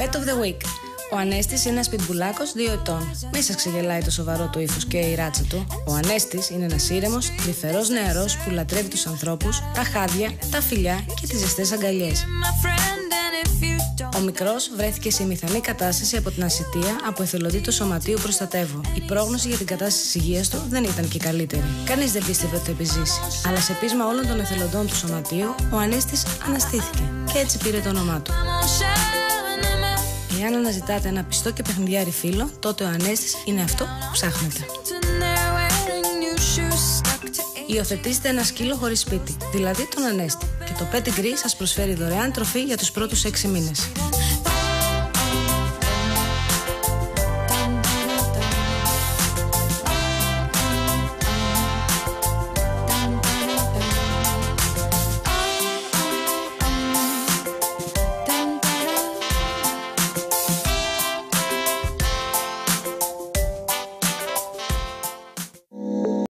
Pet of the Week. Ο Ανέστης είναι ένας πιτμπουλάκο 2 ετών. Μη σας ξεγελάει το σοβαρό του ύφος και η ράτσα του. Ο Ανέστης είναι ένας ήρεμος, τρυφερό νεαρός που λατρεύει τους ανθρώπους, τα χάδια, τα φιλιά και τις ζεστές αγκαλιές. Ο μικρός βρέθηκε σε μηθανή κατάσταση από την ασυτεία από εθελοντή του σωματείου προστατεύω. Η πρόγνωση για την κατάσταση τη υγείας του δεν ήταν και καλύτερη. Κανείς δεν πίστευε ότι θα επιζήσει. Αλλά σε πείσμα όλων των εθελοντών του σωματείου, ο Ανέστης αναστήθηκε και έτσι πήρε το όνομά του. Εάν αναζητάτε ένα πιστό και παιχνιδιάρι φίλο, τότε ο Ανέστης είναι αυτό που ψάχνετε. Υιοθετήστε ένα σκύλο χωρίς σπίτι, δηλαδή τον Ανέστη. Και το Pedigree σας προσφέρει δωρεάν τροφή για τους πρώτους 6 μήνες.